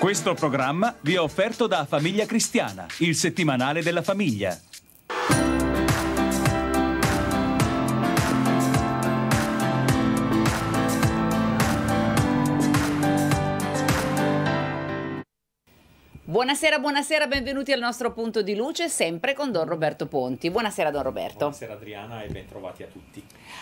Questo programma vi è offerto da Famiglia Cristiana, il settimanale della famiglia. Buonasera, buonasera, benvenuti al nostro punto di luce, sempre con Don Roberto Ponti. Buonasera Don Roberto. Buonasera Adriana e bentrovati a tutti.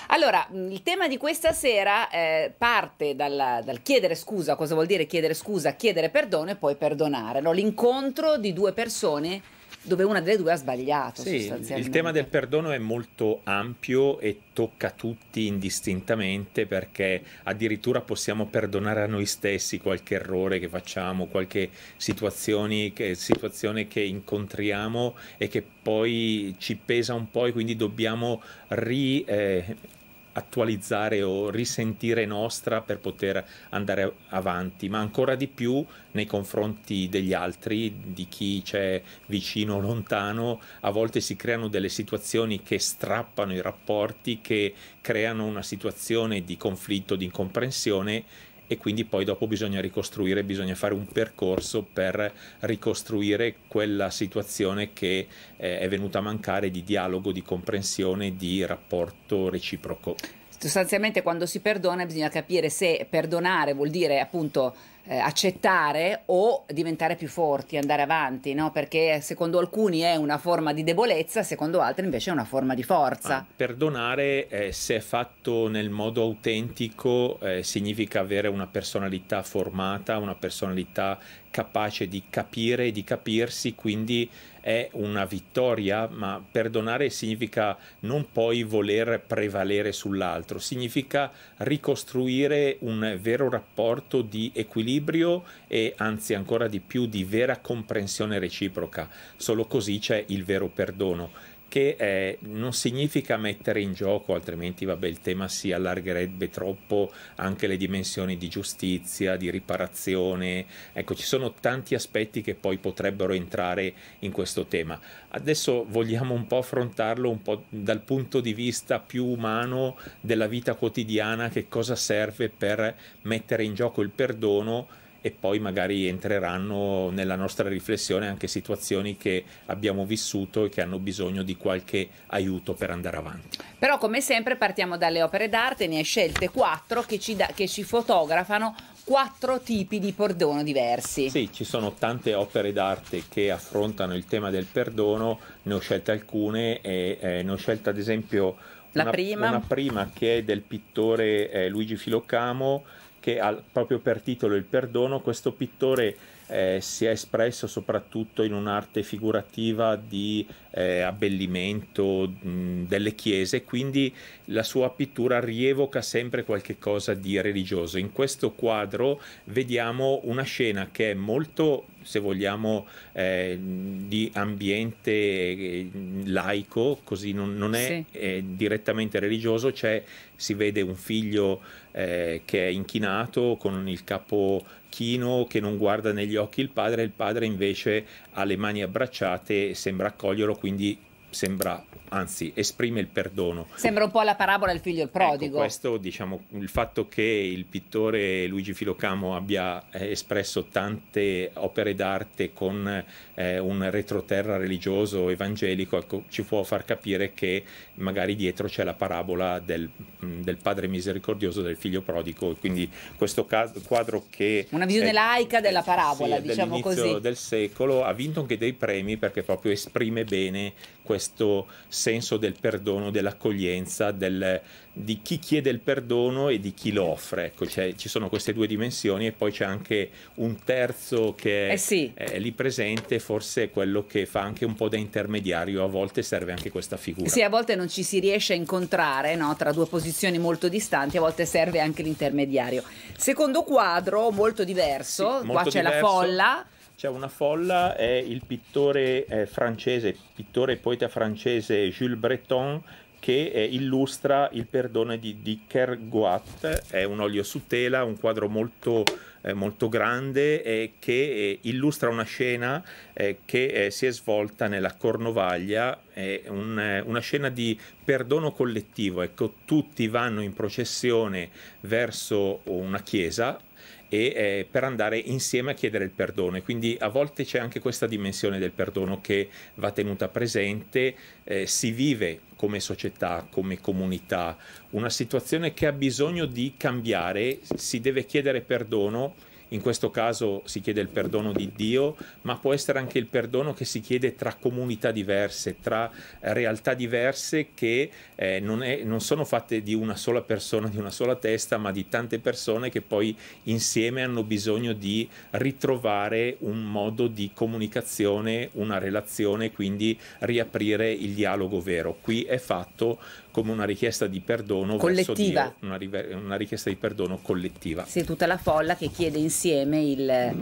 Allora, il tema di questa sera eh, parte dal, dal, chiedere scusa, cosa vuol dire chiedere scusa, chiedere perdono e poi perdonare, no? l'incontro di due persone dove una delle due ha sbagliato. Sì, il tema del perdono è molto ampio e tocca tutti indistintamente perché addirittura possiamo perdonare a noi stessi qualche errore che facciamo, qualche situazione che, situazione che incontriamo e che poi ci pesa un po' e quindi dobbiamo ri... Eh, attualizzare o risentire nostra per poter andare avanti, ma ancora di più nei confronti degli altri, di chi c'è vicino o lontano, a volte si creano delle situazioni che strappano i rapporti, che creano una situazione di conflitto, di incomprensione e quindi poi dopo bisogna ricostruire, bisogna fare un percorso per ricostruire quella situazione che eh, è venuta a mancare di dialogo, di comprensione, di rapporto reciproco. Sostanzialmente quando si perdona bisogna capire se perdonare vuol dire appunto eh, accettare o diventare più forti, andare avanti, no? perché secondo alcuni è una forma di debolezza, secondo altri invece è una forma di forza. Ah, perdonare, eh, se è fatto nel modo autentico, eh, significa avere una personalità formata, una personalità capace di capire e di capirsi, quindi è una vittoria, ma perdonare significa non poi voler prevalere sull'altro, significa ricostruire un vero rapporto di equilibrio e anzi ancora di più di vera comprensione reciproca. Solo così c'è il vero perdono che eh, non significa mettere in gioco, altrimenti vabbè, il tema si allargherebbe troppo anche le dimensioni di giustizia, di riparazione. Ecco, ci sono tanti aspetti che poi potrebbero entrare in questo tema. Adesso vogliamo un po' affrontarlo un po' dal punto di vista più umano della vita quotidiana, che cosa serve per mettere in gioco il perdono e poi magari entreranno nella nostra riflessione anche situazioni che abbiamo vissuto e che hanno bisogno di qualche aiuto per andare avanti. Però come sempre partiamo dalle opere d'arte, ne hai scelte quattro che ci, da, che ci fotografano quattro tipi di perdono diversi. Sì, ci sono tante opere d'arte che affrontano il tema del perdono, ne ho scelte alcune e eh, ne ho scelta ad esempio una prima. una prima. che è del pittore eh, Luigi Filocamo che ha proprio per titolo il perdono, questo pittore eh, si è espresso soprattutto in un'arte figurativa di eh, abbellimento mh, delle chiese, quindi la sua pittura rievoca sempre qualche cosa di religioso. In questo quadro vediamo una scena che è molto se vogliamo, eh, di ambiente eh, laico, così non, non è sì. eh, direttamente religioso, c'è, si vede un figlio eh, che è inchinato con il capo chino che non guarda negli occhi il padre, il padre invece ha le mani abbracciate e sembra accoglierlo, quindi sembra, anzi, esprime il perdono. Sembra un po' la parabola del figlio ecco, prodigo. Ecco, questo, diciamo, il fatto che il pittore Luigi Filocamo abbia eh, espresso tante opere d'arte con eh, un retroterra religioso evangelico, ecco, ci può far capire che magari dietro c'è la parabola del, mm, del padre misericordioso del figlio prodigo, quindi questo quadro che... Una visione è, laica della parabola, sì, diciamo così. del secolo, ha vinto anche dei premi perché proprio esprime bene questo senso del perdono, dell'accoglienza, del, di chi chiede il perdono e di chi lo offre. Ecco, ci sono queste due dimensioni e poi c'è anche un terzo che è, eh sì. è, lì presente, forse quello che fa anche un po' da intermediario, a volte serve anche questa figura. Sì, a volte non ci si riesce a incontrare no? tra due posizioni molto distanti, a volte serve anche l'intermediario. Secondo quadro, molto diverso, sì, molto qua c'è diverso. la folla c'è una folla, è il pittore eh, francese, pittore e poeta francese Jules Breton che eh, illustra il perdono di, di Kergoat, è un olio su tela, un quadro molto, eh, molto grande eh, che illustra una scena eh, che eh, si è svolta nella Cornovaglia, un, eh, una scena di perdono collettivo, ecco, tutti vanno in processione verso una chiesa e eh, per andare insieme a chiedere il perdono. Quindi a volte c'è anche questa dimensione del perdono che va tenuta presente, eh, si vive come società, come comunità, una situazione che ha bisogno di cambiare, si deve chiedere perdono in questo caso si chiede il perdono di Dio, ma può essere anche il perdono che si chiede tra comunità diverse, tra realtà diverse che eh, non, è, non, sono fatte di una sola persona, di una sola testa, ma di tante persone che poi insieme hanno bisogno di ritrovare un modo di comunicazione, una relazione, quindi riaprire il dialogo vero. Qui è fatto come una richiesta di perdono collettiva. Dio, una, una, richiesta di perdono collettiva. Sì, tutta la folla che chiede insieme il,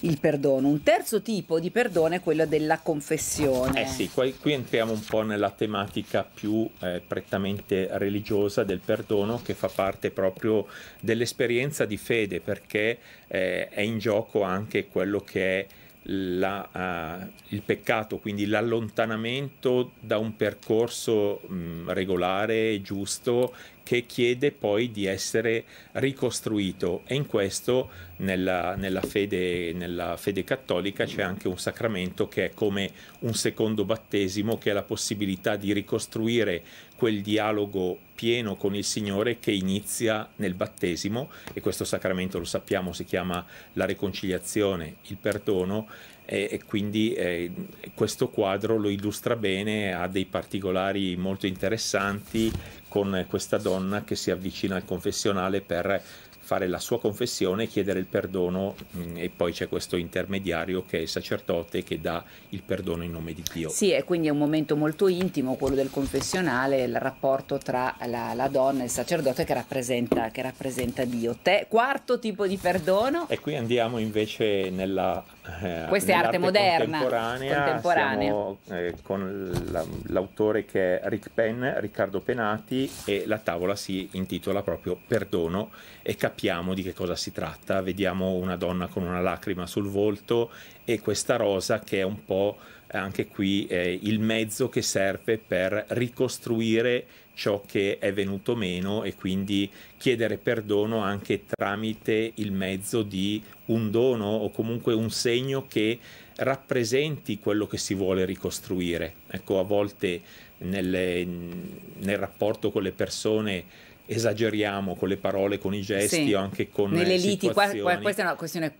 il, perdono. Un terzo tipo di perdono è quello della confessione. Eh sì, qui, qui entriamo un po' nella tematica più eh, prettamente religiosa del perdono che fa parte proprio dell'esperienza di fede perché eh, è in gioco anche quello che è la, uh, il peccato, quindi l'allontanamento da un percorso mh, regolare e giusto che chiede poi di essere ricostruito. E in questo nella, nella, fede, nella, fede, cattolica c'è anche un sacramento che è come un secondo battesimo che è la possibilità di ricostruire quel dialogo pieno con il Signore che inizia nel battesimo e questo sacramento lo sappiamo si chiama la riconciliazione, il perdono e, e quindi eh, questo quadro lo illustra bene, ha dei particolari molto interessanti con questa donna che si avvicina al confessionale per fare la sua confessione, chiedere il perdono mh, mm, e poi c'è questo intermediario che è il sacerdote che dà il perdono in nome di Dio. Sì, e quindi è un momento molto intimo quello del confessionale, il rapporto tra la, la donna e il sacerdote che rappresenta, che rappresenta Dio. Te, quarto tipo di perdono? E qui andiamo invece nella eh, Questa è arte moderna, contemporanea, contemporanea. Siamo, eh, con la, l'autore che è Rick Penn, Riccardo Penati e la tavola si intitola proprio Perdono e capiamo di che cosa si tratta. Vediamo una donna con una lacrima sul volto e questa rosa che è un po' anche qui eh, il mezzo che serve per ricostruire ciò che è venuto meno e quindi chiedere perdono anche tramite il mezzo di un dono o comunque un segno che rappresenti quello che si vuole ricostruire. Ecco, a volte nelle, nel rapporto con le persone esageriamo con le parole, con i gesti sì. o anche con nelle liti. Qua, qua, questa è una questione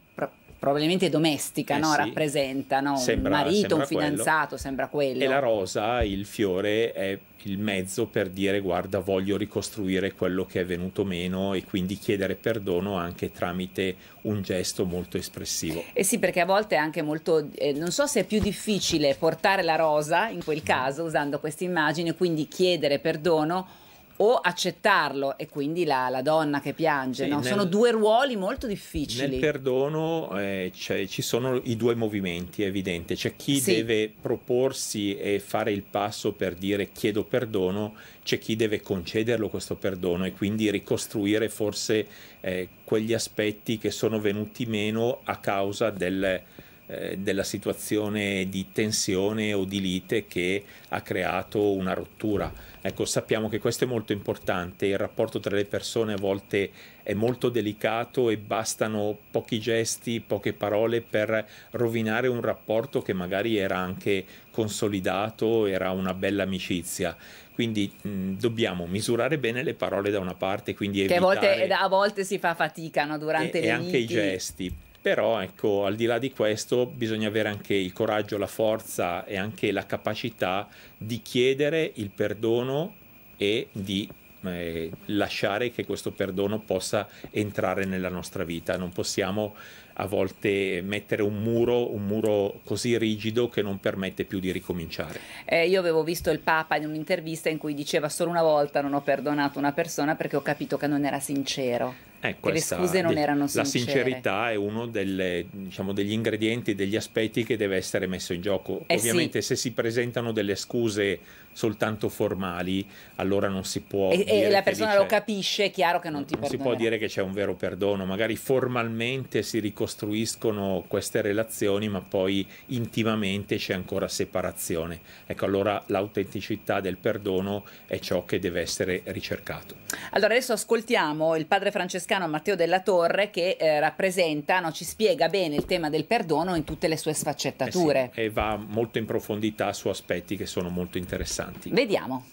probabilmente domestica, eh no? sì. rappresenta no? Sembra, un marito, un fidanzato, quello. sembra quello. E la rosa, il fiore, è il mezzo per dire guarda voglio ricostruire quello che è venuto meno e quindi chiedere perdono anche tramite un gesto molto espressivo. Eh sì, perché a volte è anche molto, eh, non so se è più difficile portare la rosa in quel caso usando queste immagini, quindi chiedere perdono o accettarlo e quindi la, la donna che piange. Sì, no? nel, sono due ruoli molto difficili. Nel perdono eh, ci sono i due movimenti, è evidente. C'è chi sì. deve proporsi e fare il passo per dire chiedo perdono, c'è chi deve concederlo questo perdono e quindi ricostruire forse eh, quegli aspetti che sono venuti meno a causa del eh, della situazione di tensione o di lite che ha creato una rottura. Ecco, sappiamo che questo è molto importante, il rapporto tra le persone a volte è molto delicato e bastano pochi gesti, poche parole per rovinare un rapporto che magari era anche consolidato, era una bella amicizia. Quindi mh, dobbiamo misurare bene le parole da una parte, quindi evitare... Che a volte, a volte si fa fatica no? durante e, le E anche i gesti, però ecco, al di là di questo bisogna avere anche il coraggio, la forza e anche la capacità di chiedere il perdono e di eh, lasciare che questo perdono possa entrare nella nostra vita. Non possiamo a volte mettere un muro, un muro così rigido che non permette più di ricominciare. Eh, io avevo visto il Papa in un'intervista in cui diceva solo una volta non ho perdonato una persona perché ho capito che non era sincero. Eh, che le scuse non erano sincere. La sincerità è uno delle, diciamo, degli ingredienti, degli aspetti che deve essere messo in gioco. Eh Ovviamente sì. se si presentano delle scuse soltanto formali, allora non si può... E, e la persona lo capisce, è chiaro che non ti perdonerà. Non si può dire che c'è un vero perdono, magari formalmente si ricostruiscono queste relazioni, ma poi intimamente c'è ancora separazione. Ecco, allora l'autenticità del perdono è ciò che deve essere ricercato. Allora adesso ascoltiamo il padre Francescano Matteo della Torre che eh, rappresenta, no, ci spiega bene il tema del perdono in tutte le sue sfaccettature. Eh sì, e va molto in profondità su aspetti che sono molto interessanti. Vediamo.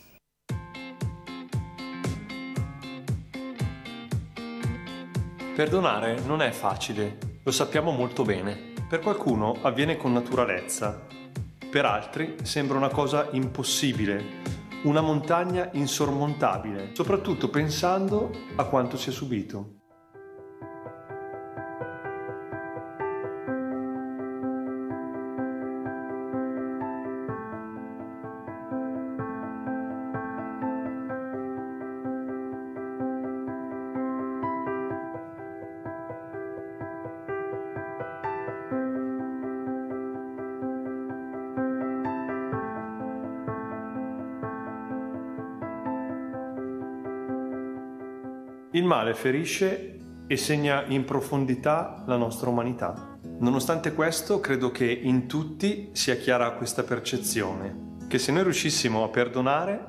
Perdonare non è facile, lo sappiamo molto bene. Per qualcuno avviene con naturalezza, per altri sembra una cosa impossibile, una montagna insormontabile, soprattutto pensando a quanto si è subito. Il male ferisce e segna in profondità la nostra umanità. Nonostante questo, credo che in tutti sia chiara questa percezione, che se noi riuscissimo a perdonare,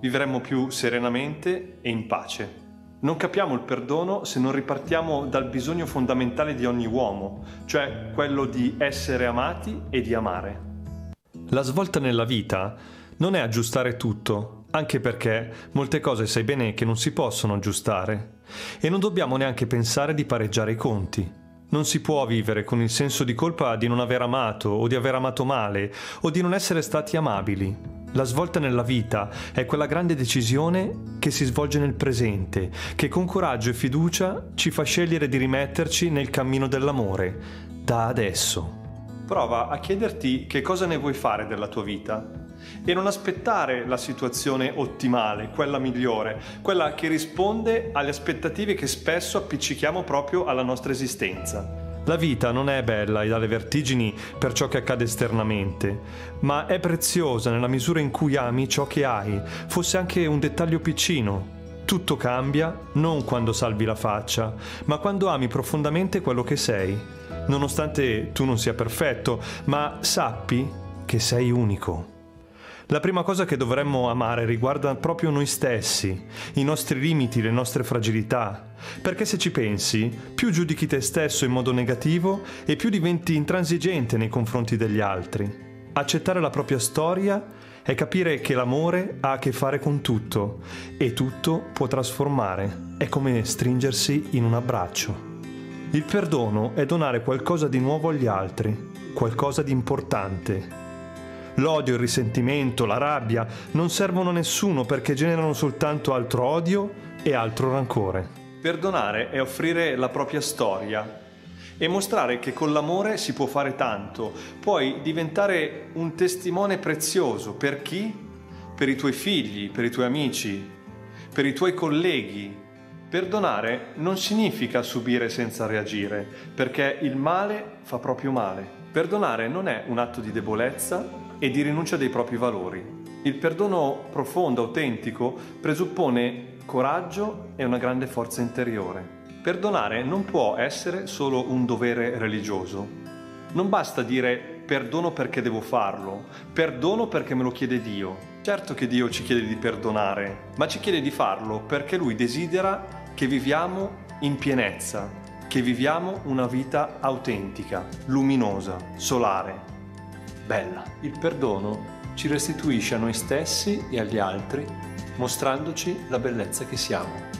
vivremmo più serenamente e in pace. Non capiamo il perdono se non ripartiamo dal bisogno fondamentale di ogni uomo, cioè quello di essere amati e di amare. La svolta nella vita non è aggiustare tutto, anche perché molte cose sai bene che non si possono aggiustare e non dobbiamo neanche pensare di pareggiare i conti. Non si può vivere con il senso di colpa di non aver amato o di aver amato male o di non essere stati amabili. La svolta nella vita è quella grande decisione che si svolge nel presente, che con coraggio e fiducia ci fa scegliere di rimetterci nel cammino dell'amore, da adesso. Prova a chiederti che cosa ne vuoi fare della tua vita e non aspettare la situazione ottimale, quella migliore, quella che risponde alle aspettative che spesso appiccichiamo proprio alla nostra esistenza. La vita non è bella e dalle vertigini per ciò che accade esternamente, ma è preziosa nella misura in cui ami ciò che hai, fosse anche un dettaglio piccino. Tutto cambia non quando salvi la faccia, ma quando ami profondamente quello che sei. Nonostante tu non sia perfetto, ma sappi che sei unico. La prima cosa che dovremmo amare riguarda proprio noi stessi, i nostri limiti, le nostre fragilità. Perché se ci pensi, più giudichi te stesso in modo negativo e più diventi intransigente nei confronti degli altri. Accettare la propria storia è capire che l'amore ha a che fare con tutto e tutto può trasformare. È come stringersi in un abbraccio. Il perdono è donare qualcosa di nuovo agli altri, qualcosa di importante, L'odio, il risentimento, la rabbia non servono a nessuno perché generano soltanto altro odio e altro rancore. Perdonare è offrire la propria storia e mostrare che con l'amore si può fare tanto. Puoi diventare un testimone prezioso per chi? Per i tuoi figli, per i tuoi amici, per i tuoi colleghi. Perdonare non significa subire senza reagire, perché il male fa proprio male. Perdonare non è un atto di debolezza, e di rinuncia dei propri valori. Il perdono profondo, autentico, presuppone coraggio e una grande forza interiore. Perdonare non può essere solo un dovere religioso. Non basta dire perdono perché devo farlo, perdono perché me lo chiede Dio. Certo che Dio ci chiede di perdonare, ma ci chiede di farlo perché Lui desidera che viviamo in pienezza, che viviamo una vita autentica, luminosa, solare, bella. Il perdono ci restituisce a noi stessi e agli altri, mostrandoci la bellezza che siamo.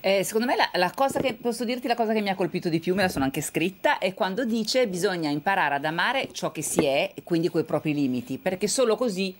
Eh, secondo me la, la, cosa che posso dirti la cosa che mi ha colpito di più, me la sono anche scritta, è quando dice bisogna imparare ad amare ciò che si è e quindi coi propri limiti, perché solo così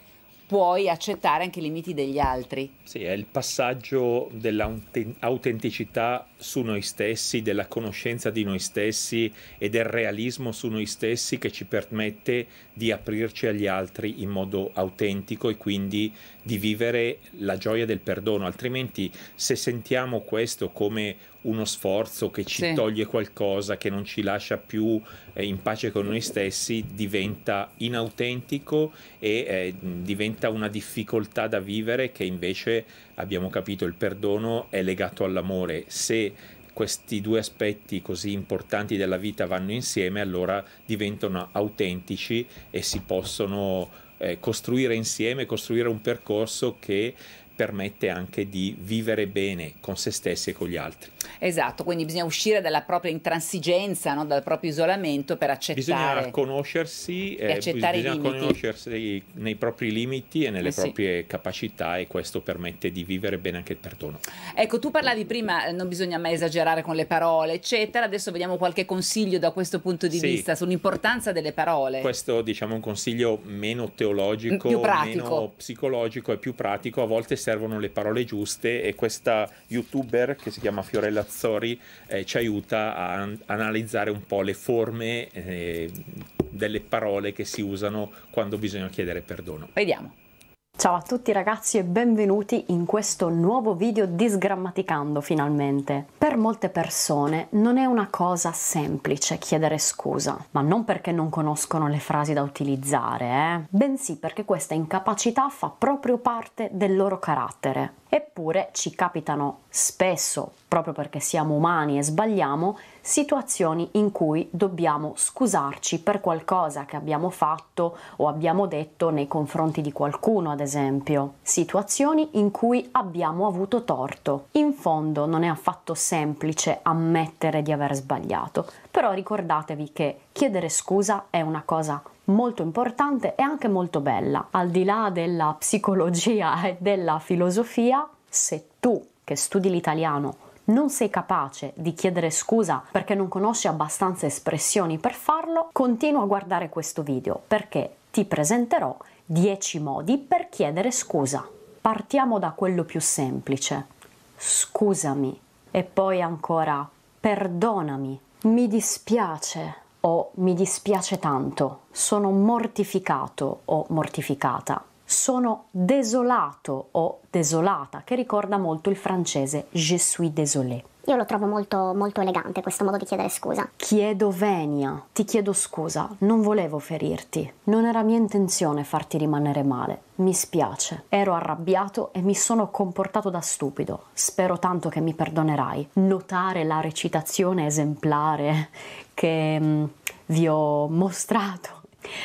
puoi accettare anche i limiti degli altri. Sì, è il passaggio dell'autenticità su noi stessi, della conoscenza di noi stessi e del realismo su noi stessi che ci permette di aprirci agli altri in modo autentico e quindi di vivere la gioia del perdono, altrimenti se sentiamo questo come uno sforzo che ci sì. toglie qualcosa, che non ci lascia più eh, in pace con noi stessi, diventa inautentico e eh, diventa una difficoltà da vivere che invece abbiamo capito il perdono è legato all'amore. Se questi due aspetti così importanti della vita vanno insieme, allora diventano autentici e si possono eh, costruire insieme, costruire un percorso che permette anche di vivere bene con se stessi e con gli altri. Esatto, quindi bisogna uscire dalla propria intransigenza, no? dal proprio isolamento per accettare. Bisogna conoscersi, e accettare bisogna i limiti. conoscersi nei propri limiti e nelle Eh sì. proprie capacità e questo permette di vivere bene anche il perdono. Ecco, tu parlavi prima, eh, non bisogna mai esagerare con le parole, eccetera. Adesso vediamo qualche consiglio da questo punto di Sì. vista sull'importanza delle parole. Questo diciamo è un consiglio meno teologico, meno psicologico e più pratico. A volte servono le parole giuste e questa youtuber che si chiama Fiorella Zori eh, ci aiuta a an- analizzare un po' le forme eh, delle parole che si usano quando bisogna chiedere perdono. Vediamo. Ciao a tutti ragazzi e benvenuti in questo nuovo video disgrammaticando finalmente. Per molte persone non è una cosa semplice chiedere scusa, ma non perché non conoscono le frasi da utilizzare, eh? bensì perché questa incapacità fa proprio parte del loro carattere. Eppure ci capitano spesso, proprio perché siamo umani e sbagliamo, situazioni in cui dobbiamo scusarci per qualcosa che abbiamo fatto o abbiamo detto nei confronti di qualcuno, ad esempio. Situazioni in cui abbiamo avuto torto. In fondo non è affatto semplice ammettere di aver sbagliato, però ricordatevi che chiedere scusa è una cosa molto importante e anche molto bella. Al di là della psicologia e della filosofia, se tu che studi l'italiano non sei capace di chiedere scusa perché non conosci abbastanza espressioni per farlo, continua a guardare questo video perché ti presenterò 10 modi per chiedere scusa. Partiamo da quello più semplice. Scusami. E poi ancora perdonami. Mi dispiace o mi dispiace tanto. Sono mortificato o mortificata. Sono desolato o desolata, che ricorda molto il francese je suis désolé. Io lo trovo molto, molto elegante questo modo di chiedere scusa. Chiedo venia, ti chiedo scusa, non volevo ferirti, non era mia intenzione farti rimanere male, mi spiace, ero arrabbiato e mi sono comportato da stupido, spero tanto che mi perdonerai. Notare la recitazione esemplare che mm, vi ho mostrato.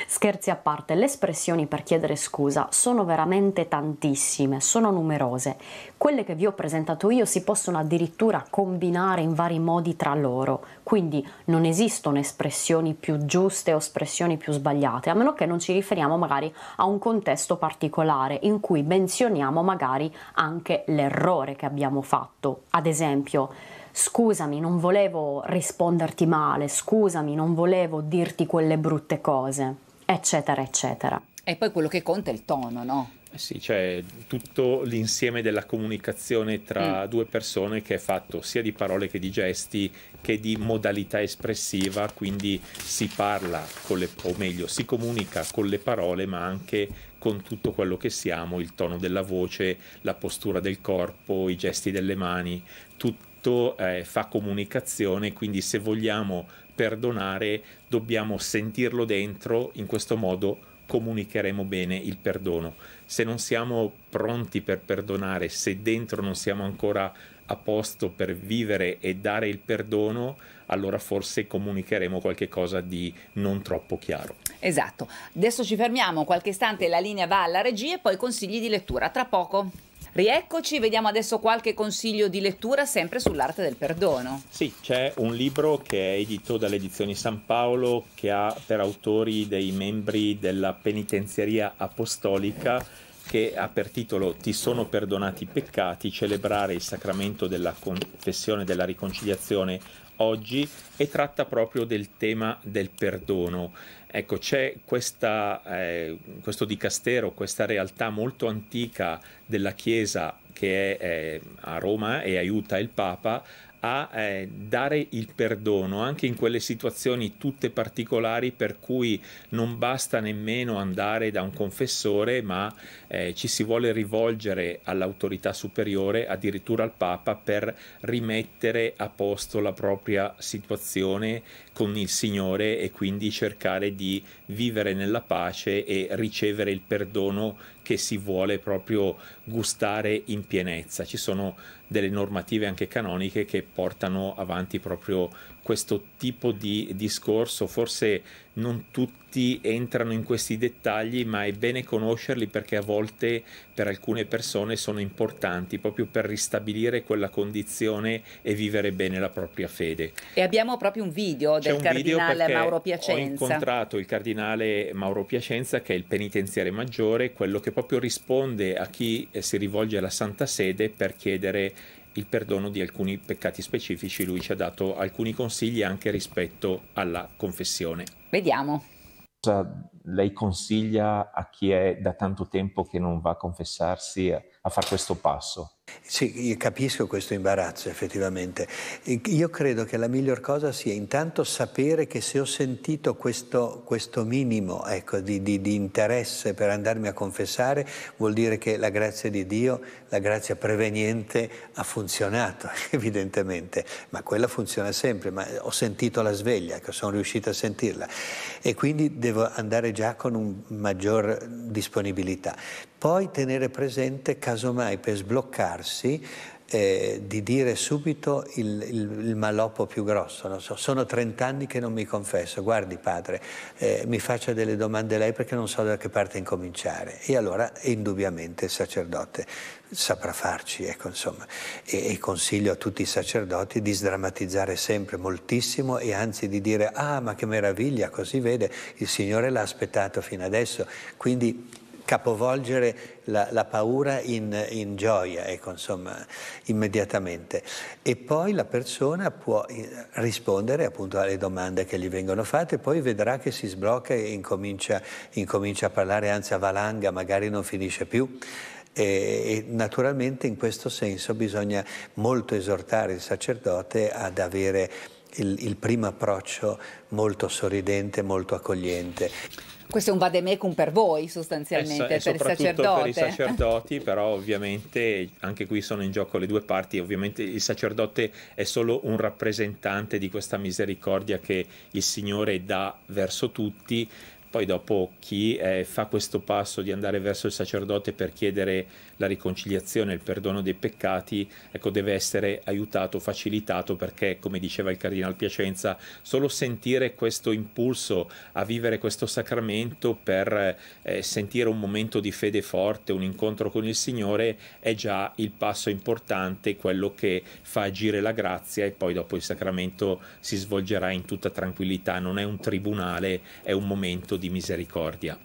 Scherzi a parte, le espressioni per chiedere scusa sono veramente tantissime, sono numerose. Quelle che vi ho presentato io si possono addirittura combinare in vari modi tra loro, quindi non esistono espressioni più giuste o espressioni più sbagliate, a meno che non ci riferiamo magari a un contesto particolare in cui menzioniamo magari anche l'errore che abbiamo fatto. Ad esempio, scusami, non volevo risponderti male, scusami, non volevo dirti quelle brutte cose, eccetera, eccetera. E poi quello che conta è il tono, no? Eh Sì, c'è tutto l'insieme della comunicazione tra due persone che è fatto sia di parole che di gesti che di modalità espressiva, quindi si parla con le, o meglio, si comunica con le parole, ma anche con tutto quello che siamo, il tono della voce, la postura del corpo, i gesti delle mani, tutto eh, fa comunicazione, quindi se vogliamo perdonare dobbiamo sentirlo dentro, in questo modo comunicheremo bene il perdono. Se non siamo pronti per perdonare, se dentro non siamo ancora a posto per vivere e dare il perdono, allora forse comunicheremo qualcosa di non troppo chiaro. Esatto. Adesso ci fermiamo qualche istante, la linea va alla regia e poi consigli di lettura. Tra poco. Rieccoci, vediamo adesso qualche consiglio di lettura sempre sull'arte del perdono. Sì, c'è un libro che è edito dalle edizioni San Paolo che ha per autori dei membri della penitenziaria apostolica che ha per titolo Ti sono perdonati i peccati, celebrare il sacramento della confessione e della riconciliazione oggi e tratta proprio del tema del perdono. Ecco, c'è questa, eh, questo dicastero, questa realtà molto antica della Chiesa che è eh, a Roma e aiuta il Papa a eh, dare il perdono anche in quelle situazioni tutte particolari per cui non basta nemmeno andare da un confessore ma eh, ci si vuole rivolgere all'autorità superiore addirittura al Papa per rimettere a posto la propria situazione con il Signore e quindi cercare di vivere nella pace e ricevere il perdono che si vuole proprio gustare in pienezza. Ci sono delle normative anche canoniche che portano avanti proprio questo tipo di discorso, forse non tutti entrano in questi dettagli, ma è bene conoscerli perché a volte per alcune persone sono importanti proprio per ristabilire quella condizione e vivere bene la propria fede. E abbiamo proprio un video del un cardinale video Mauro Piacenza. Ho incontrato il cardinale Mauro Piacenza che è il penitenziario maggiore, quello che proprio risponde a chi si rivolge alla Santa Sede per chiedere il perdono di alcuni peccati specifici, lui ci ha dato alcuni consigli anche rispetto alla confessione. Vediamo. Cosa lei consiglia a chi è da tanto tempo che non va a confessarsi a, a fare questo passo? Sì, io capisco questo imbarazzo effettivamente. Io credo che la miglior cosa sia intanto sapere che se ho sentito questo, questo minimo ecco, di, di, di, interesse per andarmi a confessare, vuol dire che la grazia di Dio, la grazia preveniente ha funzionato, evidentemente, ma quella funziona sempre, ma ho sentito la sveglia, che sono riuscito a sentirla e quindi devo andare già con una maggior disponibilità. Poi tenere presente, casomai per sbloccarsi, eh, di dire subito il, il, il, maloppo più grosso. So, sono 30 anni che non mi confesso, guardi padre, eh, mi faccia delle domande lei perché non so da che parte incominciare. E allora indubbiamente il sacerdote saprà farci, ecco, insomma. E, e, consiglio a tutti i sacerdoti di sdrammatizzare sempre moltissimo e anzi di dire, ah ma che meraviglia, così vede, il Signore l'ha aspettato fino adesso. Quindi capovolgere la, la paura in, in, gioia, ecco, insomma, immediatamente. E poi la persona può eh, rispondere appunto alle domande che gli vengono fatte, poi vedrà che si sblocca e incomincia, incomincia a parlare, anzi a valanga, magari non finisce più. E, naturalmente in questo senso bisogna molto esortare il sacerdote ad avere il, il primo approccio molto sorridente, molto accogliente. Questo è un vademecum per voi sostanzialmente, è, è per il sacerdote. per i sacerdoti, però ovviamente anche qui sono in gioco le due parti, ovviamente il sacerdote è solo un rappresentante di questa misericordia che il Signore dà verso tutti, poi dopo chi eh, fa questo passo di andare verso il sacerdote per chiedere la riconciliazione, il perdono dei peccati, ecco, deve essere aiutato, facilitato perché, come diceva il Cardinal Piacenza, solo sentire questo impulso a vivere questo sacramento per eh, sentire un momento di fede forte, un incontro con il Signore, è già il passo importante, quello che fa agire la grazia e poi dopo il sacramento si svolgerà in tutta tranquillità, non è un tribunale, è un momento di misericordia.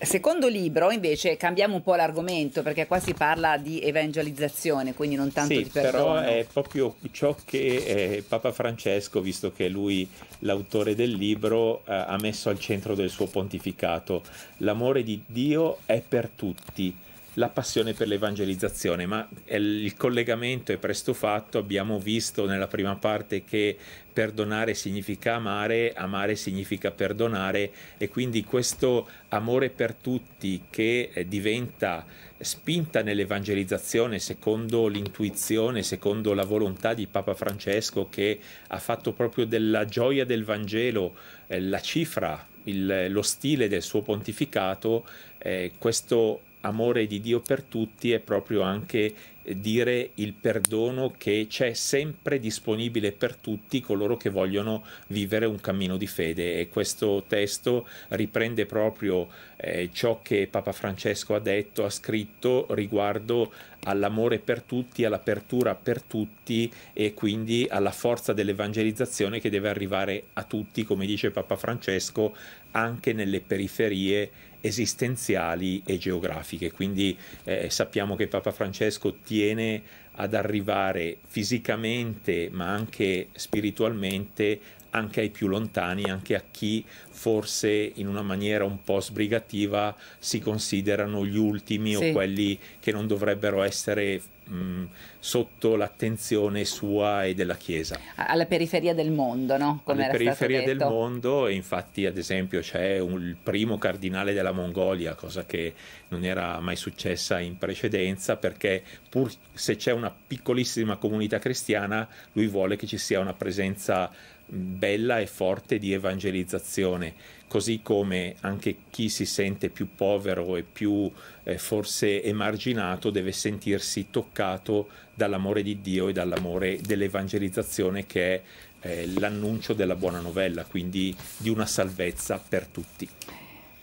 Secondo libro, invece, cambiamo un po' l'argomento perché qua si parla di evangelizzazione, quindi non tanto sì, di perdono. però è proprio ciò che eh, Papa Francesco, visto che è lui l'autore del libro, eh, ha messo al centro del suo pontificato. L'amore di Dio è per tutti la passione per l'evangelizzazione, ma il collegamento è presto fatto, abbiamo visto nella prima parte che perdonare significa amare, amare significa perdonare e quindi questo amore per tutti che eh, diventa spinta nell'evangelizzazione secondo l'intuizione, secondo la volontà di Papa Francesco che ha fatto proprio della gioia del Vangelo eh, la cifra, il, lo stile del suo pontificato, eh, questo amore di Dio per tutti è proprio anche dire il perdono che c'è sempre disponibile per tutti coloro che vogliono vivere un cammino di fede. E questo testo riprende proprio eh, ciò che Papa Francesco ha detto, ha scritto riguardo all'amore per tutti, all'apertura per tutti e quindi alla forza dell'evangelizzazione che deve arrivare a tutti, come dice Papa Francesco, anche nelle periferie esistenziali e geografiche. Quindi eh, sappiamo che Papa Francesco tiene ad arrivare fisicamente ma anche spiritualmente anche ai più lontani, anche a chi forse in una maniera un po' sbrigativa si considerano gli ultimi sì. o quelli che non dovrebbero essere mh, sotto l'attenzione sua e della Chiesa. Alla periferia del mondo, no? Come Alla periferia del mondo, e infatti ad esempio c'è un, il primo cardinale della Mongolia, cosa che non era mai successa in precedenza, perché pur se c'è una piccolissima comunità cristiana, lui vuole che ci sia una presenza bella e forte di evangelizzazione, così come anche chi si sente più povero e più eh, forse emarginato deve sentirsi toccato dall'amore di Dio e dall'amore dell'evangelizzazione che è eh, l'annuncio della buona novella, quindi di una salvezza per tutti.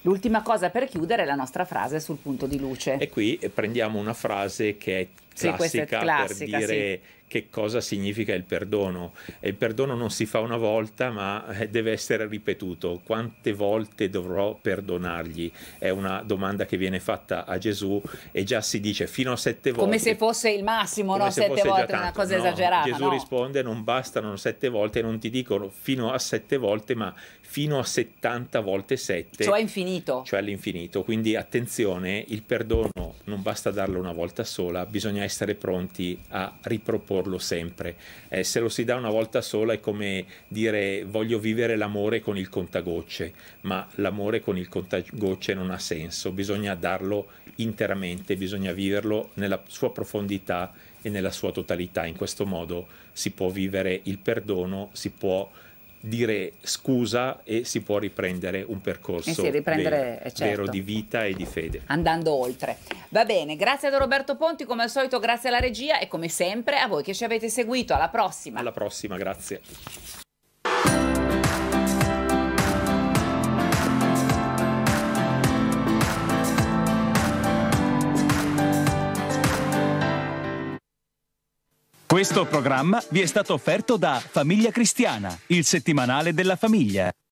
L'ultima cosa per chiudere è la nostra frase sul punto di luce. E qui prendiamo una frase che è classica, sì, è classica per dire sì che cosa significa il perdono. E il perdono non si fa una volta, ma eh, deve essere ripetuto. Quante volte dovrò perdonargli? È una domanda che viene fatta a Gesù e già si dice fino a sette volte. Come se fosse il massimo, no? Sette volte, è una cosa no, esagerata. Gesù no? risponde: non bastano sette volte, non ti dicono fino a sette volte, ma fino a 70 volte 7. Cioè infinito. Cioè all'infinito. Quindi attenzione, il perdono non basta darlo una volta sola, bisogna essere pronti a riproporlo sempre. Eh, se lo si dà una volta sola è come dire voglio vivere l'amore con il contagocce, ma l'amore con il contagocce non ha senso, bisogna darlo interamente, bisogna viverlo nella sua profondità e nella sua totalità. In questo modo si può vivere il perdono, si può dire scusa e si può riprendere un percorso eh sì, vero, eh, certo. vero, di vita e di fede. Andando oltre. Va bene, grazie a Roberto Ponti, come al solito grazie alla regia e come sempre a voi che ci avete seguito. Alla prossima. Alla prossima, grazie. Questo programma vi è stato offerto da Famiglia Cristiana, il settimanale della famiglia.